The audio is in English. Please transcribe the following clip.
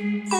Oh.